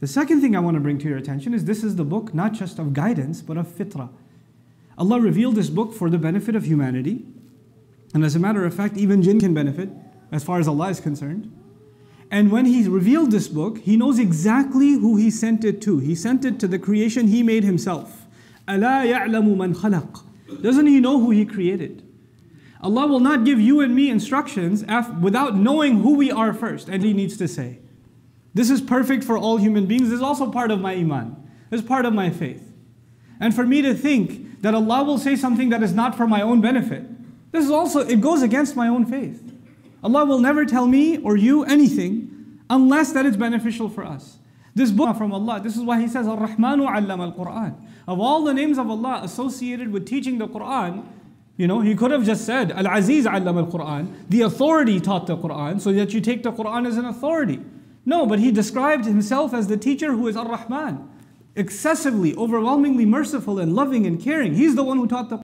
The second thing I want to bring to your attention is this is the book not just of guidance, but of fitrah. Allah revealed this book for the benefit of humanity. And as a matter of fact, even jinn can benefit as far as Allah is concerned. And when He revealed this book, He knows exactly who He sent it to. He sent it to the creation He made Himself. أَلَا يَعْلَمُ مَنْ خَلَقَ Doesn't He know who He created? Allah will not give you and me instructions without knowing who we are first. And He needs to say, This is perfect for all human beings. This is also part of my iman. This is part of my faith. And for me to think that Allah will say something that is not for my own benefit, this is also, it goes against my own faith. Allah will never tell me or you anything unless that is beneficial for us. This book from Allah, this is why He says, Ar-Rahmanu allama al-Quran. Of all the names of Allah associated with teaching the Quran, you know, He could have just said, Al-Aziz allama al-Quran. The authority taught the Quran, so that you take the Quran as an authority. No, but He described Himself as the teacher who is Ar-Rahman. Excessively, overwhelmingly merciful and loving and caring. He's the one who taught the